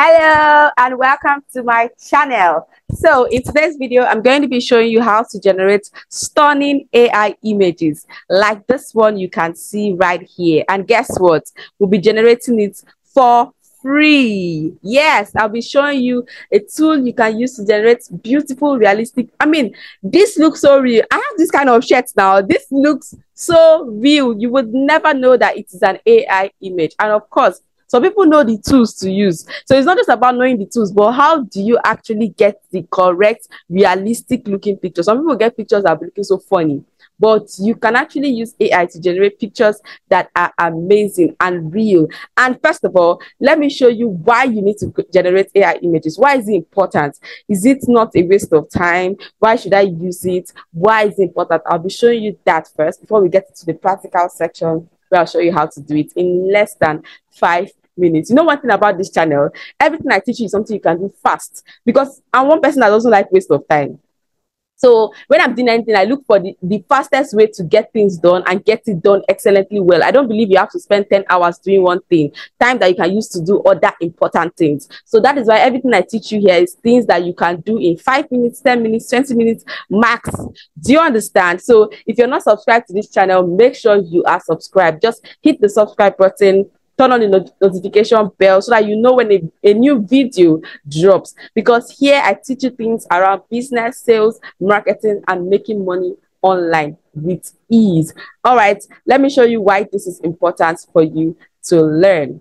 Hello and welcome to my channel. So in today's video, I'm going to be showing you how to generate stunning AI images like this one you can see right here. And guess what? We'll be generating it for free. Yes, I'll be showing you a tool you can use to generate beautiful, realistic. I mean, this looks so real. I have this kind of shirt now. This looks so real. You would never know that it is an AI image. And of course, so people know the tools to use. So it's not just about knowing the tools, but how do you actually get the correct, realistic looking picture? Some people get pictures that are looking so funny, but you can actually use AI to generate pictures that are amazing and real. And first of all, let me show you why you need to generate AI images. Why is it important? Is it not a waste of time? Why should I use it? Why is it important? I'll be showing you that first before we get to the practical section where I'll show you how to do it in less than five minutes. You know one thing about this channel, everything I teach you is something you can do fast because I'm one person that doesn't like waste of time. So when I'm doing anything, I look for the, the fastest way to get things done and get it done excellently well. I don't believe you have to spend 10 hours doing one thing, time that you can use to do other important things. So that is why everything I teach you here is things that you can do in five minutes, 10 minutes, 20 minutes max. Do you understand? So if you're not subscribed to this channel, make sure you are subscribed. Just hit the subscribe button, turn on the not notification bell so that you know when a, a new video drops. Because here I teach you things around business, sales, marketing, and making money online with ease. All right, let me show you why this is important for you to learn.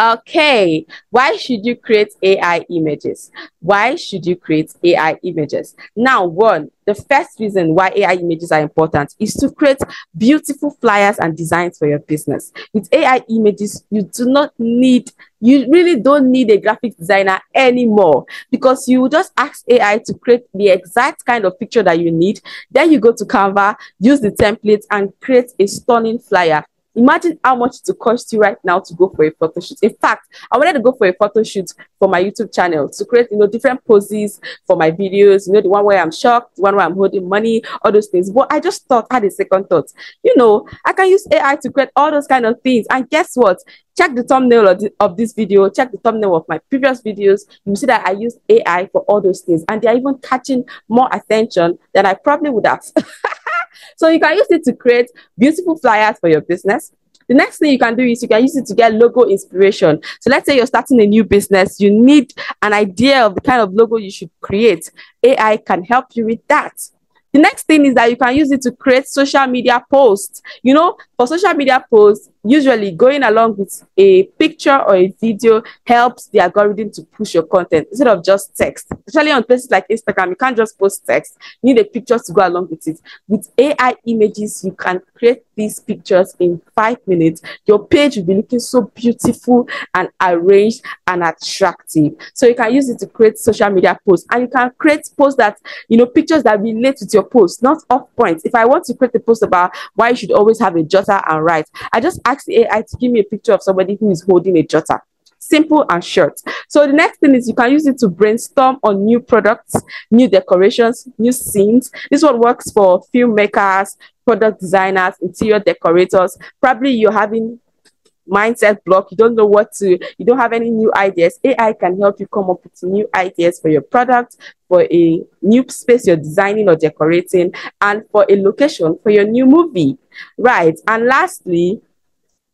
Okay, why should you create AI images? Why should you create AI images? Now, one, the first reason why AI images are important is to create beautiful flyers and designs for your business. With AI images, you do not need, you really don't need a graphic designer anymore because you just ask AI to create the exact kind of picture that you need. Then you go to Canva, use the template and create a stunning flyer Imagine how much it cost you right now to go for a photo shoot. In fact, I wanted to go for a photo shoot for my YouTube channel to create, you know, different poses for my videos. You know, the one where I'm shocked, the one where I'm holding money, all those things. But I just thought, I had a second thought. You know, I can use AI to create all those kind of things. And guess what? Check the thumbnail of, the, of this video. Check the thumbnail of my previous videos. You see that I use AI for all those things, and they're even catching more attention than I probably would have. So you can use it to create beautiful flyers for your business. The next thing you can do is you can use it to get logo inspiration. So let's say you're starting a new business, you need an idea of the kind of logo you should create. AI can help you with that. The next thing is that you can use it to create social media posts. You know, for social media posts, usually going along with a picture or a video helps the algorithm to push your content instead of just text. Especially on places like Instagram, you can't just post text. You need a picture to go along with it. With AI images, you can create these pictures in five minutes. Your page will be looking so beautiful and arranged and attractive. So you can use it to create social media posts and you can create posts that, you know, pictures that relate with your post, not off point. If I want to create a post about why you should always have a jotter and write, I just ask the AI to give me a picture of somebody who is holding a jotter. Simple and short. So the next thing is you can use it to brainstorm on new products, new decorations, new scenes. This one works for filmmakers, product designers, interior decorators. Probably you're having mindset block, you don't know what to, you don't have any new ideas. AI can help you come up with new ideas for your product, for a new space you're designing or decorating, and for a location for your new movie. Right. And lastly,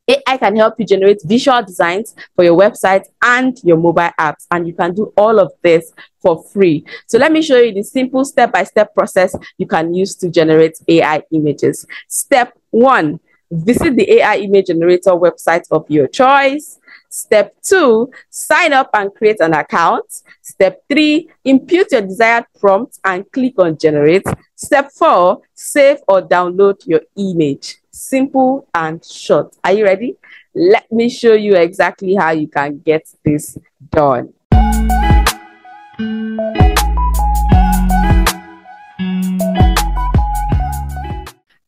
AI can help you generate visual designs for your website and your mobile apps. And you can do all of this for free. So let me show you the simple step-by-step -step process you can use to generate AI images. Step one, visit the AI image generator website of your choice. Step two, sign up and create an account. Step three, input your desired prompt and click on generate. Step four, save or download your image. Simple and short. Are you ready? Let me show you exactly how you can get this done.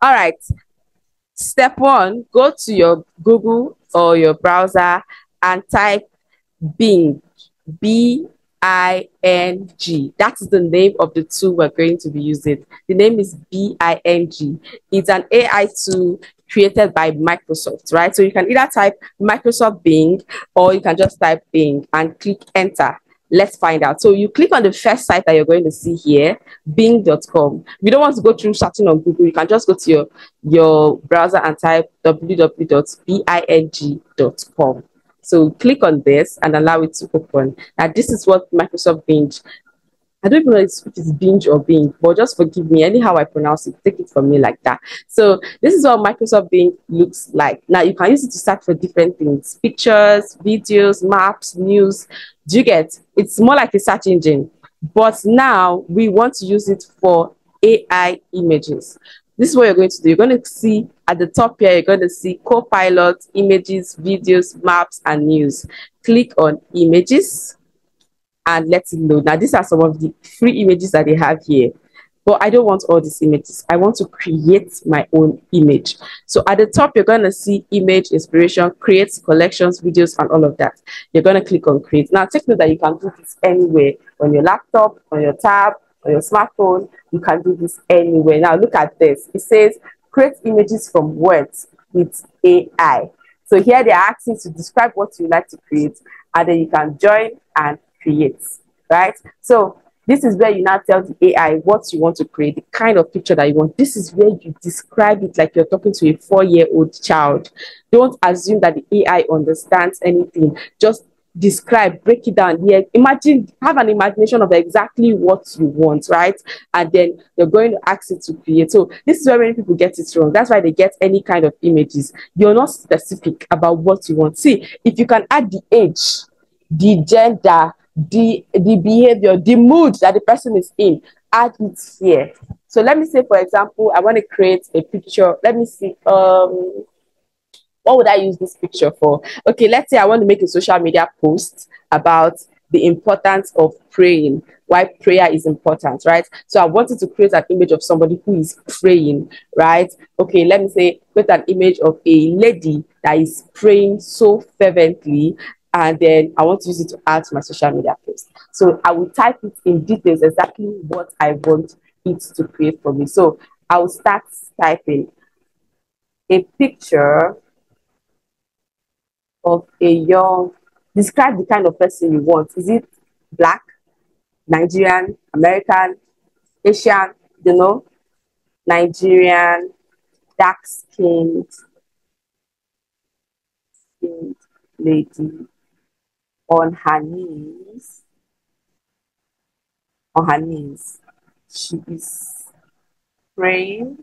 All right. Step one, go to your Google or your browser and type Bing, B-I-N-G. That's the name of the tool we're going to be using. The name is B-I-N-G. It's an AI tool created by Microsoft, right? So you can either type Microsoft Bing or you can just type Bing and click enter. Let's find out. So you click on the first site that you're going to see here, bing.com. you don't want to go through searching on Google, you can just go to your, your browser and type www.bing.com. So click on this and allow it to open. Now this is what Microsoft Bing I don't even know if it's binge or Bing, but just forgive me. Anyhow I pronounce it, take it from me like that. So this is what Microsoft Bing looks like. Now you can use it to search for different things, pictures, videos, maps, news. Do you get? It's more like a search engine. But now we want to use it for AI images. This is what you're going to do. You're going to see at the top here, you're going to see Copilot, images, videos, maps, and news. Click on images and let it load. Now, these are some of the free images that they have here. But I don't want all these images. I want to create my own image. So at the top, you're going to see image inspiration, create collections, videos, and all of that. You're going to click on create. Now, take note that you can do this anywhere on your laptop, on your tab, on your smartphone. You can do this anywhere. Now, look at this. It says create images from words with AI. So here they are asking to describe what you like to create, and then you can join and creates, right? So this is where you now tell the AI what you want to create, the kind of picture that you want. This is where you describe it like you're talking to a four-year-old child. Don't assume that the AI understands anything. Just describe, break it down. Yeah, imagine, have an imagination of exactly what you want, right? And then you're going to ask it to create. So this is where many people get it wrong. That's why they get any kind of images. You're not specific about what you want. See, if you can add the age, the gender, the the behavior, the mood that the person is in, add it here. So let me say, for example, I want to create a picture. Let me see. Um, what would I use this picture for? Okay, let's say I want to make a social media post about the importance of praying, why prayer is important, right? So I wanted to create an image of somebody who is praying, right? Okay, let me say, create an image of a lady that is praying so fervently and then I want to use it to add to my social media post. So I will type it in details exactly what I want it to create for me. So I will start typing a picture of a young, describe the kind of person you want. Is it black, Nigerian, American, Asian, you know, Nigerian, dark skinned, skinned lady on her knees. On her knees. She is praying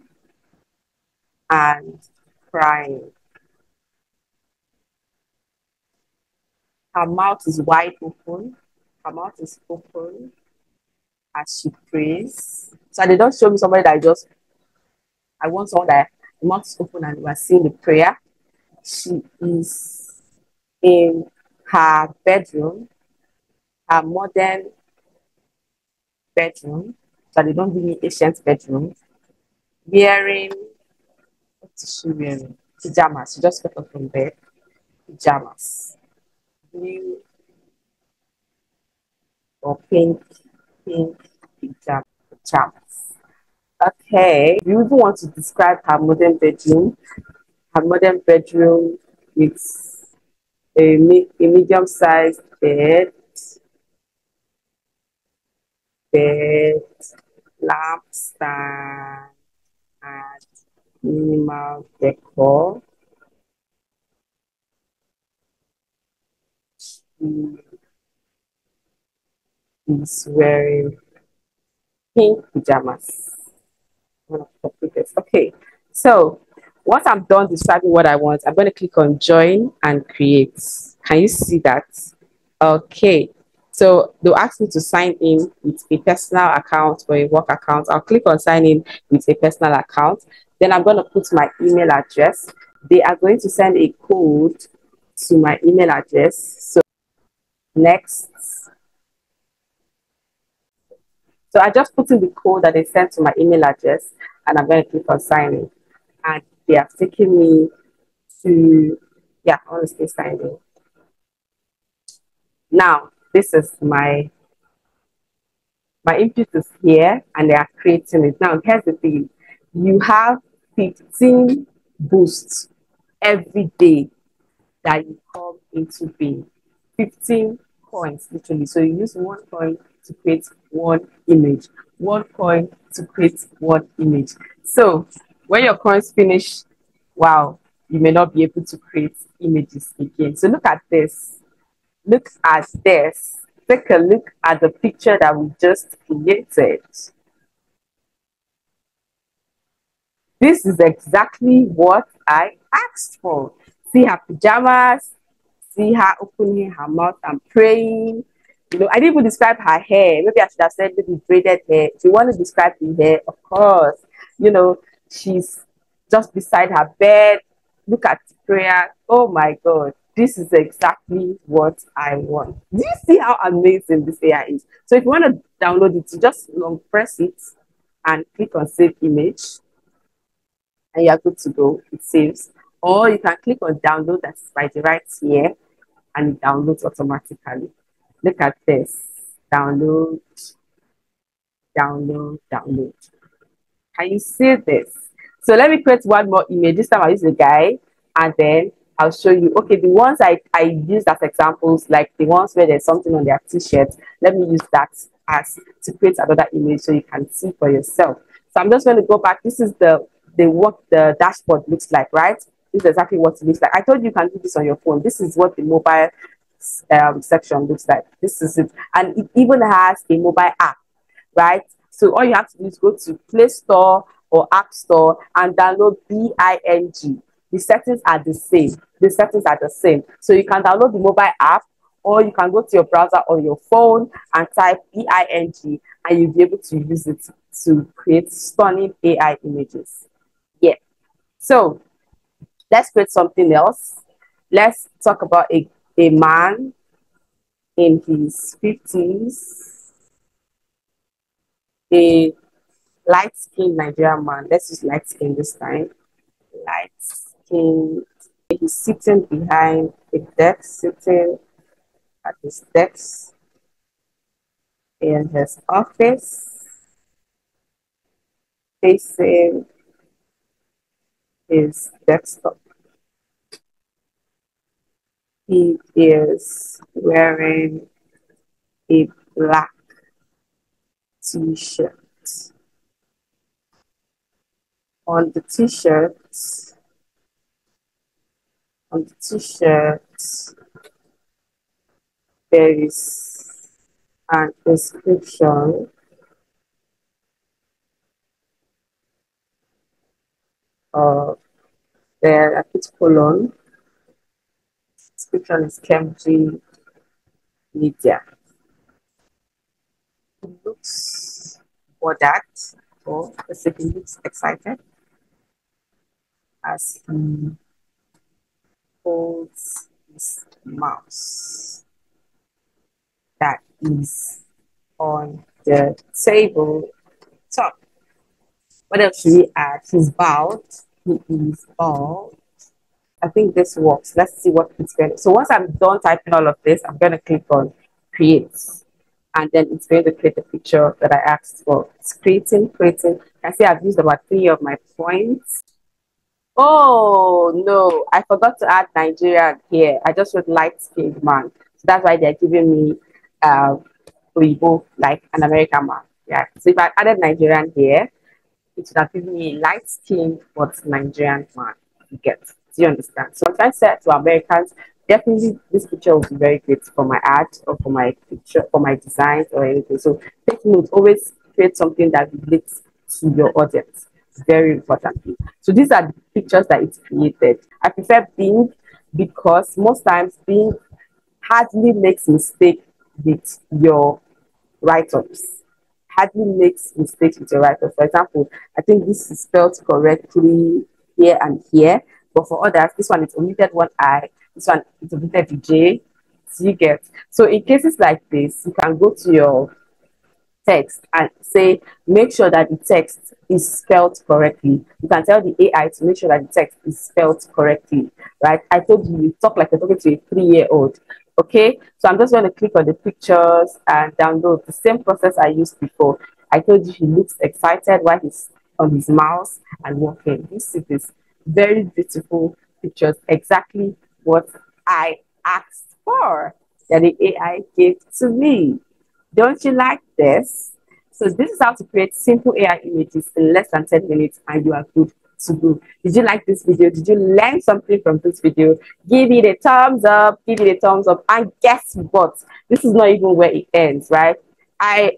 and crying. Her mouth is wide open. Her mouth is open as she prays. So they don't show me somebody that just, I want someone that the mouth is open and we're seeing the prayer. She is in her bedroom, her modern bedroom, so they don't give me ancient bedroom, wearing, what is she wearing? Pajamas. She just got up from bed. Pajamas. Blue or pink, pink pajamas. Okay, you even want to describe her modern bedroom. Her modern bedroom with a, a medium-sized bed, bed, lamp stand, and minimal decor. She is wearing pink pajamas. Okay, so once I'm done describing what I want, I'm going to click on join and create. Can you see that? Okay. So they'll ask me to sign in with a personal account or a work account. I'll click on sign in with a personal account. Then I'm going to put my email address. They are going to send a code to my email address. So next. So I just put in the code that they sent to my email address and I'm going to click on sign in. And they have taken me to, yeah, honestly signing. Now, this is my, my input is here and they are creating it. Now, here's the thing. You have 15 boosts every day that you come into Bing. 15 coins, literally. So you use one coin to create one image, one coin to create one image. So when your coins finish, wow, you may not be able to create images again. So look at this. Look at this. Take a look at the picture that we just created. This is exactly what I asked for. See her pajamas, see her opening her mouth and praying. You know, I didn't even describe her hair. Maybe I should have said maybe braided hair. If you want to describe the hair, of course. You know, she's just beside her bed. Look at prayer. Oh my God. This is exactly what I want. Do you see how amazing this AI is? So if you want to download it, you just long press it and click on save image and you're good to go. It saves. Or you can click on download that's by the right here and it downloads automatically. Look at this. Download, download, download. Can you see this? So let me create one more image. This time I'll use the guy and then I'll show you. Okay, the ones I, I used as examples, like the ones where there's something on their t-shirt, let me use that as to create another image so you can see for yourself. So I'm just going to go back. This is the, the what the dashboard looks like, right? This is exactly what it looks like. I told you you can do this on your phone. This is what the mobile um, section looks like. This is it. And it even has a mobile app, right? So all you have to do is go to Play Store or App Store and download BING. The settings are the same. The settings are the same. So you can download the mobile app or you can go to your browser on your phone and type BING and you'll be able to use it to create stunning AI images. Yeah. So let's create something else. Let's talk about a, a man in his 50s, a light skinned Nigerian man. Let's use light skin this time. Light skinned. He's sitting behind a desk, sitting at his desk in his office, facing his desktop. He is wearing a black t-shirt. On the t-shirt, on the t-shirt, there is an inscription uh, of the I put colon. Description is Cambridge Media. It looks for that, or the second looks excited as he holds his mouse that is on the table top. What else should we add? He's bald. He is bald. I think this works. Let's see what it's going to. So once I'm done typing all of this, I'm going to click on create. And then it's going to create the picture that I asked for. It's creating, creating. I see I've used about three of my points. Oh, no. I forgot to add Nigerian here. I just wrote light-skinned man. So that's why they're giving me uh, Weibo, like an American man. Yeah. So if I added Nigerian here, it would have given me light skin but Nigerian man. You get. Do you understand? So to say to Americans, definitely this picture will be very great for my art or for my picture, for my designs or anything. So take note, always create something that relates to your audience. Very important. So these are the pictures that it's created. I prefer Bing because most times Bing hardly makes mistake with your write-ups hardly makes mistakes with your write-ups. For example, I think this is spelled correctly here and here, but for others, this one is omitted one I, this one is omitted the J. So you get. So in cases like this, you can go to your text and say, make sure that the text is spelled correctly. You can tell the AI to make sure that the text is spelled correctly, right? I told you, you talk like you're talking to a three-year-old. Okay, so I'm just going to click on the pictures and download the same process I used before. I told you he looks excited while he's on his mouse and walking. This is this very beautiful pictures, exactly what I asked for that the AI gave to me. Don't you like this? So this is how to create simple AI images in less than 10 minutes and you are good to go. Did you like this video? Did you learn something from this video? Give it a thumbs up, give it a thumbs up. And guess what? This is not even where it ends, right? I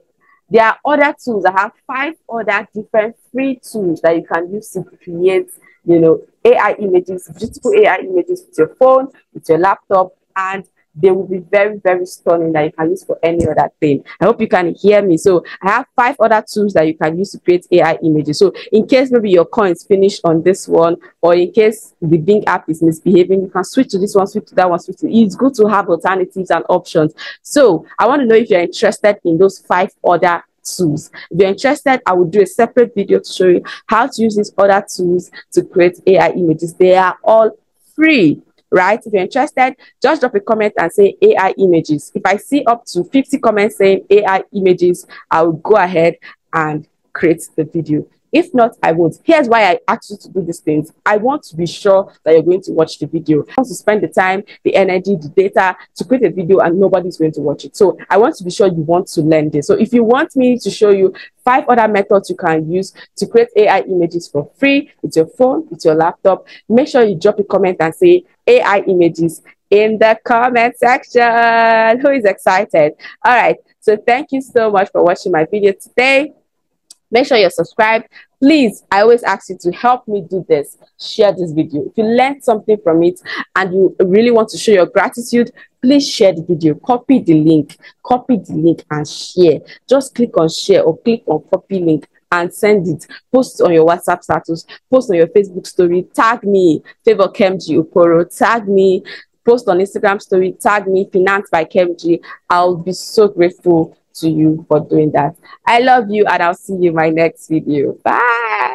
there are other tools. I have five other different free tools that you can use to create, you know, AI images, beautiful AI images with your phone, with your laptop, and they will be very, very stunning that you can use for any other thing. I hope you can hear me. So I have five other tools that you can use to create AI images. So in case maybe your coin is finished on this one, or in case the Bing app is misbehaving, you can switch to this one, switch to that one, switch to It's good to have alternatives and options. So I want to know if you're interested in those five other tools. If you're interested, I will do a separate video to show you how to use these other tools to create AI images. They are all free right? If you're interested, just drop a comment and say AI images. If I see up to 50 comments saying AI images, I will go ahead and create the video. If not, I won't. Here's why I asked you to do these things. I want to be sure that you're going to watch the video. I want to spend the time, the energy, the data to create a video and nobody's going to watch it. So I want to be sure you want to learn this. So if you want me to show you five other methods you can use to create AI images for free with your phone, with your laptop, make sure you drop a comment and say AI images in the comment section. Who is excited? All right. So thank you so much for watching my video today. Make sure you're subscribed. Please, I always ask you to help me do this. Share this video. If you learned something from it and you really want to show your gratitude, please share the video. Copy the link. Copy the link and share. Just click on share or click on copy link and send it. Post on your WhatsApp status, post on your Facebook story, tag me, Favour Kemjii Okoro, tag me, post on Instagram story, tag me, Finance by Kemjii. I'll be so grateful to you for doing that. I love you and I'll see you in my next video. Bye.